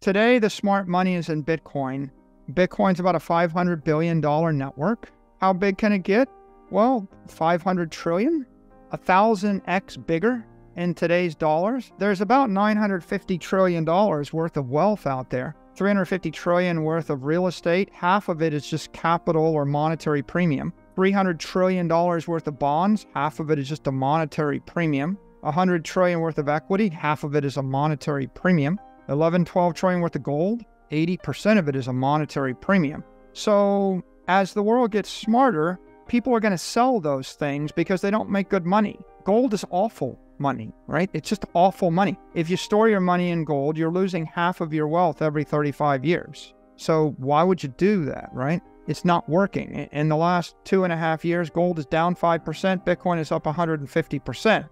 Today, the smart money is in Bitcoin. Bitcoin's about a $500 billion network. How big can it get? Well, 500 trillion, a thousand X bigger in today's dollars. There's about 950 trillion dollars worth of wealth out there. 350 trillion worth of real estate. Half of it is just capital or monetary premium. 300 trillion dollars worth of bonds. Half of it is just a monetary premium. 100 trillion worth of equity. Half of it is a monetary premium. 11, 12 trillion worth of gold. 80% of it is a monetary premium. So as the world gets smarter, people are going to sell those things because they don't make good money. Gold is awful money, right? It's just awful money. If you store your money in gold, you're losing half of your wealth every 35 years. So why would you do that, right? It's not working. In the last two and a half years, gold is down 5%, Bitcoin is up 150%.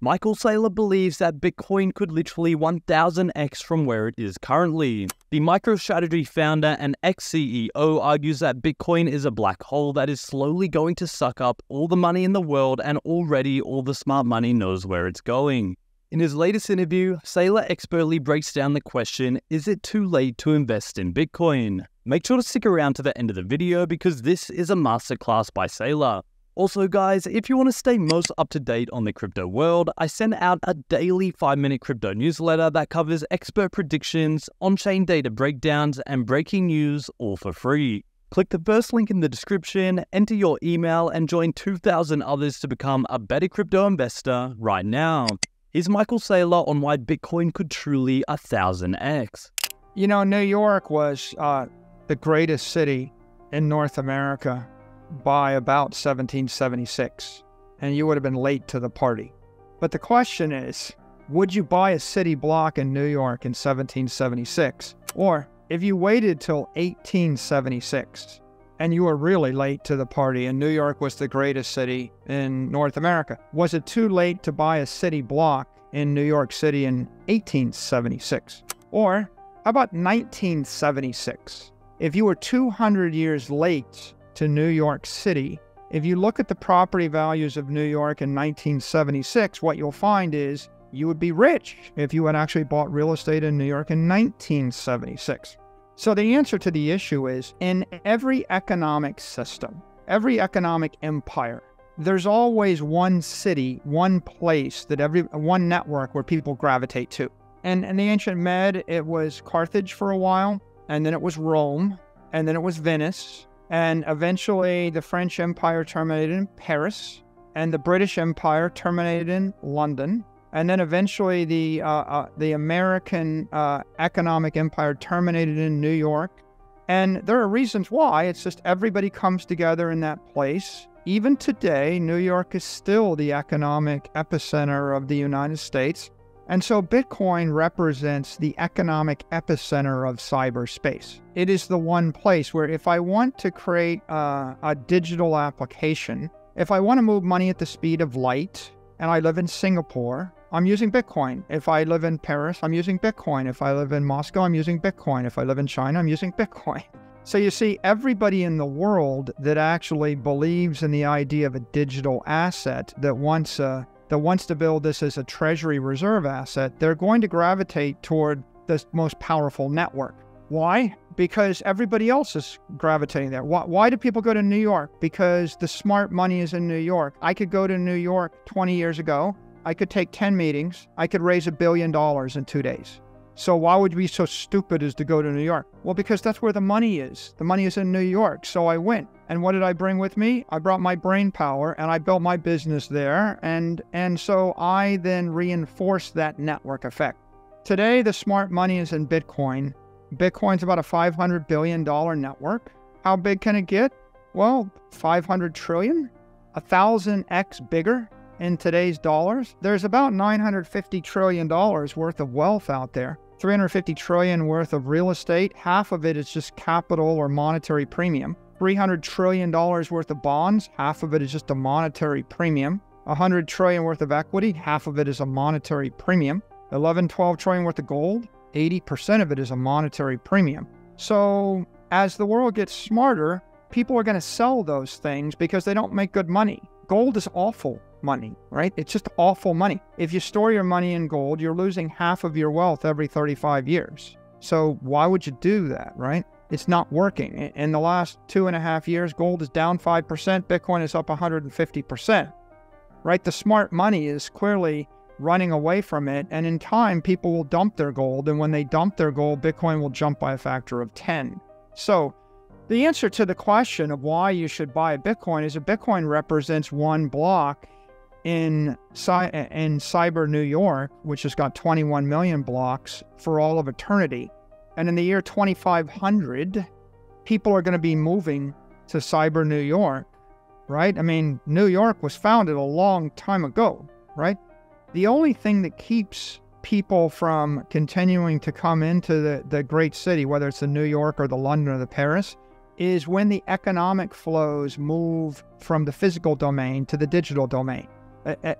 Michael Saylor believes that Bitcoin could literally 1000x from where it is currently. The MicroStrategy founder and ex CEO argues that Bitcoin is a black hole that is slowly going to suck up all the money in the world, and already all the smart money knows where it's going. In his latest interview, Saylor expertly breaks down the question is it too late to invest in Bitcoin? Make sure to stick around to the end of the video because this is a masterclass by Saylor. Also, guys, if you want to stay most up to date on the crypto world, I send out a daily 5 minute crypto newsletter that covers expert predictions, on chain data breakdowns, and breaking news all for free. Click the first link in the description, enter your email, and join 2,000 others to become a better crypto investor right now. Here's Michael Saylor on why Bitcoin could truly a 1000x. You know, New York was uh, the greatest city in North America by about 1776, and you would have been late to the party. But the question is would you buy a city block in New York in 1776? Or if you waited till 1876 and you were really late to the party and New York was the greatest city in North America, was it too late to buy a city block in New York City in 1876? Or how about 1976? If you were 200 years late to New York City. If you look at the property values of New York in 1976, what you'll find is you would be rich if you had actually bought real estate in New York in 1976. So the answer to the issue is in every economic system, every economic empire, there's always one city, one place that every one network where people gravitate to. And in the ancient Med, it was Carthage for a while, and then it was Rome, and then it was Venice, and eventually, the French Empire terminated in Paris, and the British Empire terminated in London. And then eventually, the, uh, uh, the American uh, economic empire terminated in New York. And there are reasons why. It's just everybody comes together in that place. Even today, New York is still the economic epicenter of the United States. And so Bitcoin represents the economic epicenter of cyberspace. It is the one place where if I want to create a, a, digital application, if I want to move money at the speed of light, and I live in Singapore, I'm using Bitcoin. If I live in Paris, I'm using Bitcoin. If I live in Moscow, I'm using Bitcoin. If I live in China, I'm using Bitcoin. So you see, everybody in the world that actually believes in the idea of a digital asset that wants a that wants to build this as a treasury reserve asset, they're going to gravitate toward the most powerful network. Why? Because everybody else is gravitating there. Why, why do people go to New York? Because the smart money is in New York. I could go to New York 20 years ago. I could take 10 meetings. I could raise a billion dollars in two days. So why would we be so stupid as to go to New York? Well, because that's where the money is. The money is in New York. So I went. And what did I bring with me? I brought my brain power and I built my business there. And and so I then reinforced that network effect. Today the smart money is in Bitcoin. Bitcoin's about a 500 billion dollar network. How big can it get? Well, 500 trillion, a thousand X bigger in today's dollars. There's about 950 trillion dollars worth of wealth out there. 350 trillion worth of real estate. Half of it is just capital or monetary premium. 300 trillion dollars worth of bonds. Half of it is just a monetary premium. 100 trillion worth of equity. Half of it is a monetary premium. 11, 12 trillion worth of gold. 80% of it is a monetary premium. So as the world gets smarter, people are going to sell those things because they don't make good money. Gold is awful money, right? It's just awful money. If you store your money in gold, you're losing half of your wealth every 35 years. So why would you do that, right? It's not working. In the last two and a half years, gold is down 5%, Bitcoin is up 150%, right? The smart money is clearly running away from it. And in time, people will dump their gold. And when they dump their gold, Bitcoin will jump by a factor of 10. So the answer to the question of why you should buy Bitcoin is that Bitcoin represents one block in, in cyber New York, which has got 21 million blocks for all of eternity. And in the year 2500, people are going to be moving to cyber New York, right? I mean, New York was founded a long time ago, right? The only thing that keeps people from continuing to come into the, the great city, whether it's the New York or the London or the Paris, is when the economic flows move from the physical domain to the digital domain.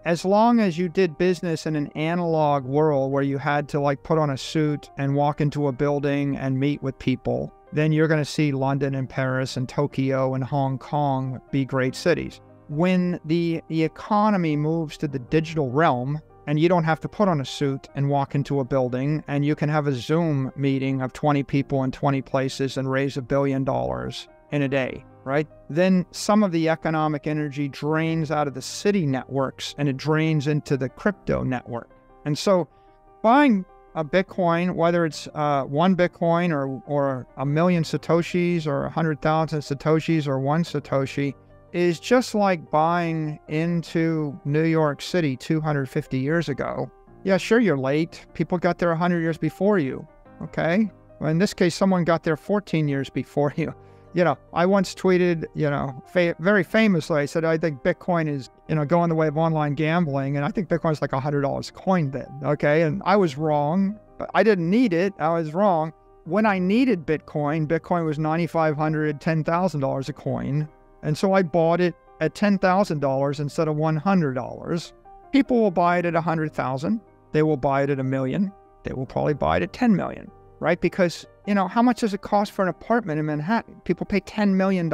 As long as you did business in an analog world where you had to like put on a suit and walk into a building and meet with people, then you're going to see London and Paris and Tokyo and Hong Kong be great cities. When the, the economy moves to the digital realm, and you don't have to put on a suit and walk into a building and you can have a zoom meeting of 20 people in 20 places and raise a billion dollars in a day right? Then some of the economic energy drains out of the city networks and it drains into the crypto network. And so buying a bitcoin whether it's uh, one bitcoin or, or a million satoshis or a hundred thousand satoshis or one satoshi is just like buying into New York City 250 years ago. Yeah, sure, you're late. People got there 100 years before you. Okay. Well, in this case, someone got there 14 years before you. You know, I once tweeted, you know, fa- very famously, I said, I think Bitcoin is, you know, going the way of online gambling. And I think Bitcoin is like $100 a coin then. Okay. And I was wrong. I didn't need it. I was wrong. When I needed Bitcoin, Bitcoin was $9,500, $10,000 a coin. And so I bought it at $10,000 instead of $100. People will buy it at 100,000. They will buy it at a million. They will probably buy it at 10 million, right? Because, you know, how much does it cost for an apartment in Manhattan? People pay $10 million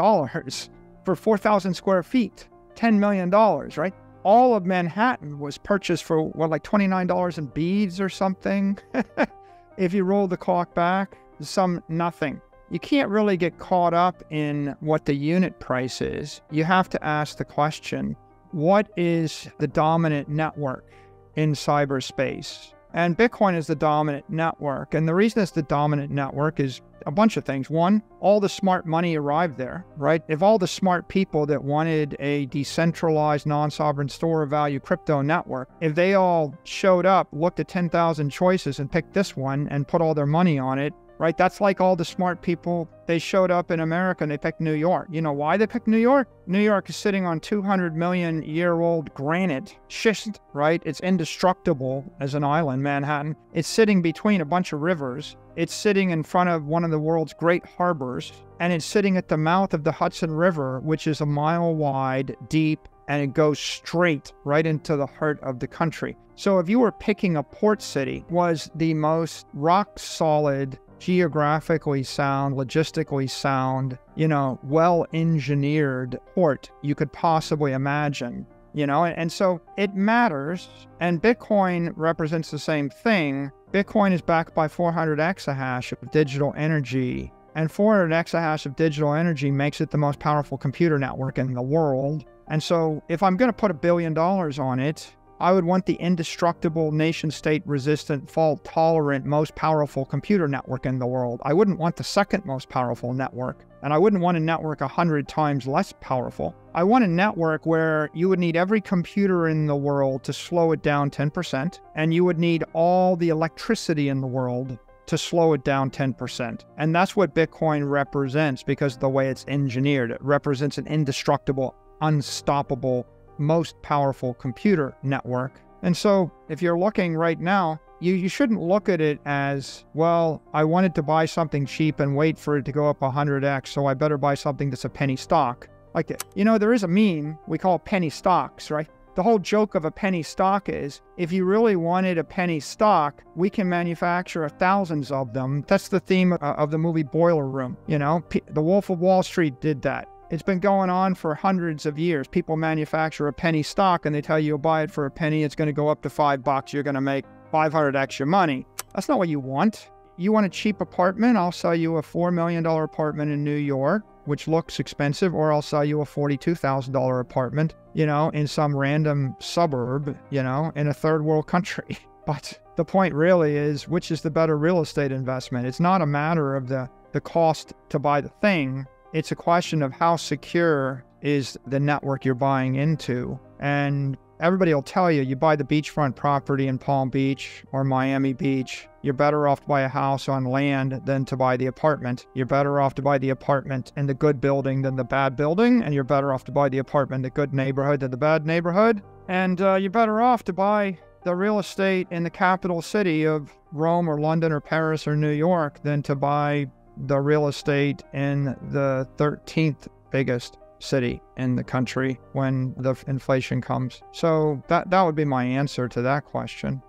for 4,000 square feet. $10 million, right? All of Manhattan was purchased for what, like $29 in beads or something? if you roll the clock back, some nothing you can't really get caught up in what the unit price is. You have to ask the question what is the dominant network in cyberspace? And Bitcoin is the dominant network. And the reason it's the dominant network is a bunch of things. One, all the smart money arrived there, right? If all the smart people that wanted a decentralized, non sovereign store of value crypto network, if they all showed up, looked at 10,000 choices and picked this one and put all their money on it, right? That's like all the smart people. They showed up in America and they picked New York. You know why they picked New York? New York is sitting on 200 million year old granite schist, right? It's indestructible as an island, Manhattan. It's sitting between a bunch of rivers. It's sitting in front of one of the world's great harbors, and it's sitting at the mouth of the Hudson River, which is a mile wide, deep, and it goes straight right into the heart of the country. So if you were picking a port city, was the most rock solid geographically sound, logistically sound, you know, well engineered port you could possibly imagine. You know, and, so it matters. And Bitcoin represents the same thing. Bitcoin is backed by 400 exahash of digital energy. And 400 exahash of digital energy makes it the most powerful computer network in the world. And so, if I'm going to put a billion dollars on it, I would want the indestructible, nation state resistant, fault tolerant, most powerful computer network in the world. I wouldn't want the second most powerful network. And I wouldn't want a network a hundred times less powerful. I want a network where you would need every computer in the world to slow it down 10%, and you would need all the electricity in the world to slow it down 10%. And that's what Bitcoin represents because of the way it's engineered. It represents an indestructible, unstoppable most powerful computer network. And so, if you're looking right now, you, you shouldn't look at it as, well, I wanted to buy something cheap and wait for it to go up 100x, so I better buy something that's a penny stock. Like, you know, there is a meme we call penny stocks, right? The whole joke of a penny stock is if you really wanted a penny stock, we can manufacture thousands of them. That's the theme uh, of the movie Boiler Room. You know, The Wolf of Wall Street did that. It's been going on for hundreds of years. People manufacture a penny stock and they tell you you'll buy it for a penny, it's going to go up to five bucks, you're going to make 500 extra money. That's not what you want. you want a cheap apartment? I'll sell you a $4 million apartment in New York, which looks expensive, or I'll sell you a $42,000 apartment, you know, in some random suburb, you know, in a third world country. But the point really is which is the better real estate investment? It's not a matter of the, the cost to buy the thing, it's a question of how secure is the network you're buying into. And everybody will tell you you buy the beachfront property in Palm Beach or Miami Beach, you're better off to buy a house on land than to buy the apartment. You're better off to buy the apartment in the good building than the bad building, and you're better off to buy the apartment in the good neighborhood than the bad neighborhood. And uh, you're better off to buy the real estate in the capital city of Rome or London or Paris or New York than to buy the real estate in the 13th biggest city in the country when the inflation comes. So that that would be my answer to that question.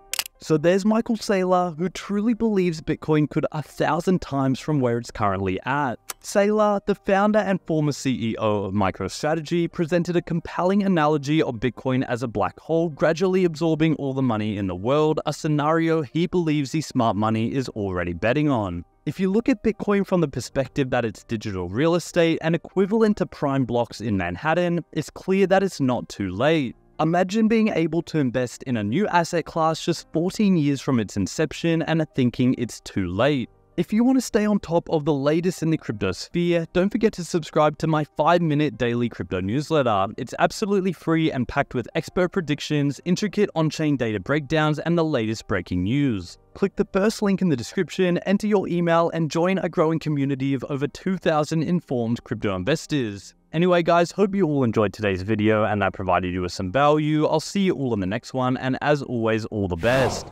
So there's Michael Saylor, who truly believes Bitcoin could a thousand times from where it's currently at. Saylor, the founder and former CEO of MicroStrategy, presented a compelling analogy of Bitcoin as a black hole gradually absorbing all the money in the world, a scenario he believes the smart money is already betting on. If you look at Bitcoin from the perspective that it's digital real estate and equivalent to prime blocks in Manhattan, it's clear that it's not too late. Imagine being able to invest in a new asset class just 14 years from its inception and thinking it's too late. If you want to stay on top of the latest in the crypto sphere, don't forget to subscribe to my 5 minute daily crypto newsletter. It's absolutely free and packed with expert predictions, intricate on chain data breakdowns, and the latest breaking news. Click the first link in the description, enter your email, and join a growing community of over 2,000 informed crypto investors. Anyway, guys, hope you all enjoyed today's video and that provided you with some value. I'll see you all in the next one, and as always, all the best.